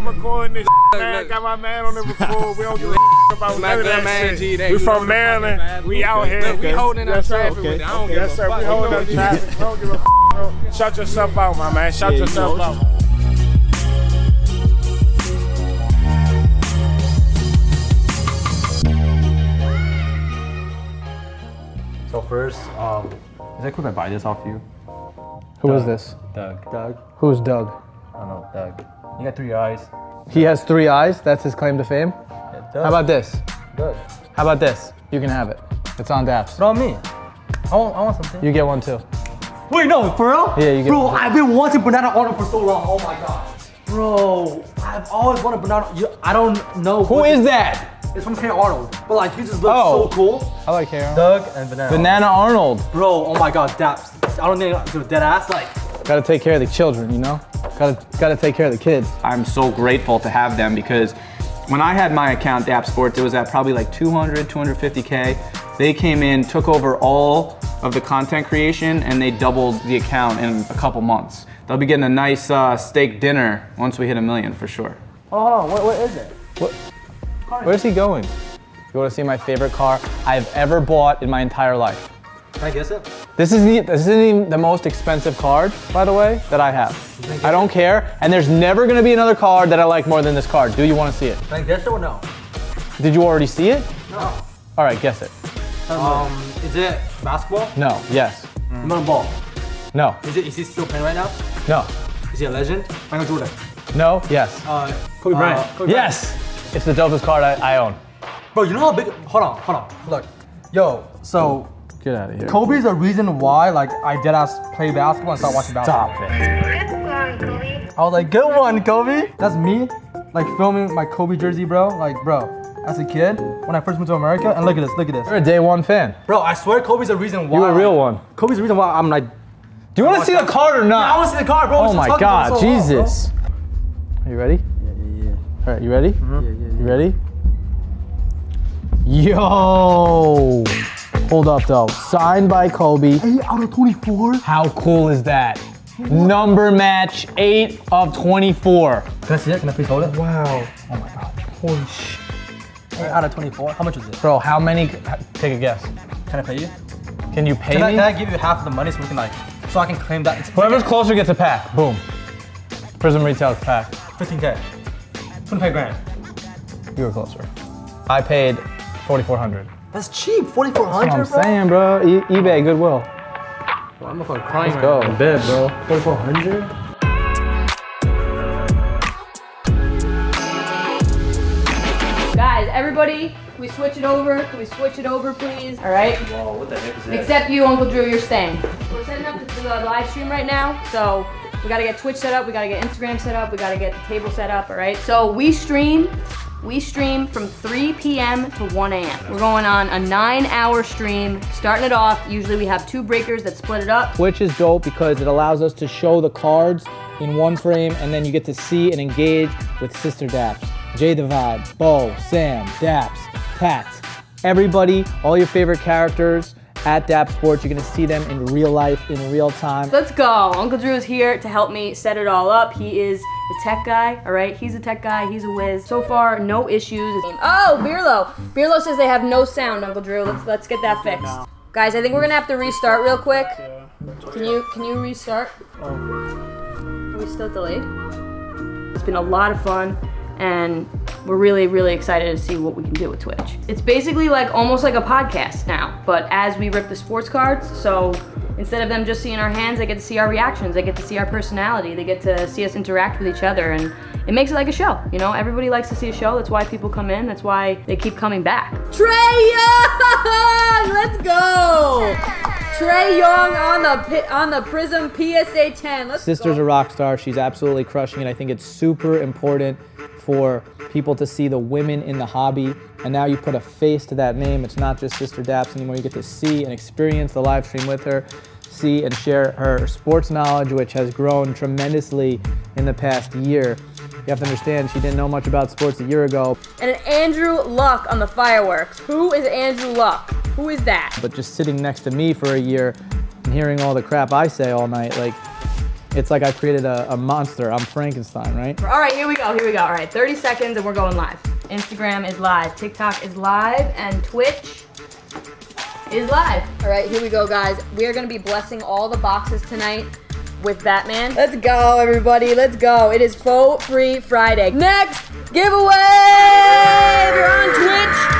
I'm recording this man. Got my man on the record. We don't give a about none of that man shit. G, We from know the fucking Maryland. We out here. Look, we holding up Yes, sir. traffic with it. I don't give Yes, a sir. fuck. We holding know up what traffic. We don't give a f- Shut yourself out, my man. Shut yourself out. So first, um, is it cool if I buy this off you? Who is this? Doug. Doug? Who's Doug? I don't know, Doug. You got three eyes. He has three eyes. That's his claim to fame. Yeah, Doug. How about this? Doug? How about this? You can have it. It's on Dappz. What about me? I want, I want something. You get one too. Wait, no, for real? Yeah, you get Bro, one. I've been wanting banana Arnold for so long. Oh my god. Bro, I've always wanted banana. You, I don't know. Who what is it- that? It's from Hey Arnold. But like, he just looks Oh. so cool. I like hair. Doug and banana. Banana Arnold. Bro, oh my god, Dappz. I don't think do dead ass like. Gotta take care of the children, you know? Gotta gotta take care of the kids. I'm so grateful to have them because when I had my account, Dappz Sports, it was at probably like 200, 250K. They came in, took over all of the content creation, and they doubled the account in a couple months. They'll be getting a nice uh, steak dinner once we hit a million for sure. Oh, hold on. What, what is it? What? Where's he going? You wanna see my favorite car I've ever bought in my entire life? Can I guess it? This is the, this isn't even the most expensive card, by the way, that I have. I don't care, and there's never gonna be another card that I like more than this card. Do you wanna see it? Can I guess it or no? Did you already see it? No. All right, guess it. Um, is it basketball? No, yes, LaMelo Ball. no, Is it? Is he still playing right now? no, Is he a legend? Michael Jordan. no, yes. Uh, Kobe Bryant. Kobe Bryant. Yes! It's the dopest card I, I own. Bro, you know how big? Hold on, hold on. Look, yo. So Get out of here. Kobe's the reason why, like, I dead ass play basketball and start watching basketball. Stop it. I was like, good one, Kobe. That's me, like filming my Kobe jersey, bro. Like, bro, as a kid when I first moved to America, and look at this, look at this, You're a day one fan. bro. I swear, Kobe's the reason why. You're a real like, one. Kobe's the reason why I'm like. Do you want to see the card or not? I want to see the card, bro. Oh my God, so long, bro. Jesus. Are you ready? Yeah, yeah, yeah. All right, you ready? Mm-hmm. Yeah, yeah, yeah, You ready? Yo! Hold up though. Signed by Kobe. Eight out of 24. How cool is that? Number match 8 of 24. Can I see it? Can I please hold it? Wow. Oh my god. Holy shit. Eight out of 24. How much was it? Bro, how many? Take a guess. Can I pay you? Can you pay Can I, me? can I give you half of the money so we can like, so I can claim that it's Whoever's closer gets a pack. Boom. Prizm Retail pack. 15k, 25 grand. You were closer. I paid 4,400. That's cheap. 4,400, That's what I'm bro. saying, bro. E- eBay, Goodwill. I'm fucking crying. Let's go. bed, bro. 4,400. Guys, everybody, can we switch it over? Can we switch it over, please? All right. Whoa, what the heck is that? Except you, Uncle Drew, you're staying. We're setting up the, the live stream right now, so we gotta get Twitch set up, we gotta get Instagram set up, we gotta get the table set up, all right? So we stream, we stream from 3 p.m. to 1 a.m. We're going on a nine-hour stream, starting it off. Usually we have two breakers that split it up. Which is dope because it allows us to show the cards in one frame and then you get to see and engage with Sister Dappz, Jay the Vibe, Bo, Sam, Dappz, Tats, everybody, all your favorite characters at Dappz Sports. You're gonna see them in real life, in real time. Let's go. Uncle Drew is here to help me set it all up. He is the tech guy, all right? He's a tech guy, he's a whiz. So far, no issues. Oh, Beerlo. Beerlo says they have no sound, Uncle Drew. Let's let's get that fixed. Guys, I think we're gonna have to restart real quick. Can you can you restart? Oh. Are we still delayed? It's been a lot of fun and we're really, really excited to see what we can do with Twitch. It's basically like almost like a podcast now, but as we rip the sports cards, so instead of them just seeing our hands, they get to see our reactions, they get to see our personality, they get to see us interact with each other, and it makes it like a show. You know, everybody likes to see a show. That's why people come in. That's why they keep coming back. Trae Young, let's go. Trae Young on the on the Prizm PSA 10. Let's Sister's go. a rock star. She's absolutely crushing it. I think it's super important for people to see the women in the hobby. And now you put a face to that name. It's not just Sister Dappz anymore. You get to see and experience the live stream with her, see and share her sports knowledge, which has grown tremendously in the past year. You have to understand, she didn't know much about sports a year ago, And an Andrew Luck on the fireworks. Who is Andrew Luck? Who is that? but just sitting next to me for a year and hearing all the crap I say all night, like, it's like I created a, a monster. I'm Frankenstein, right? All right, here we go, here we go. All right, 30 seconds and we're going live. Instagram is live, TikTok is live, and Twitch is live. All right, here we go, guys. We are gonna be blessing all the boxes tonight with Batman. Let's go, everybody. Let's go. It is Faux Free Friday. Next giveaway! If you're on Twitch,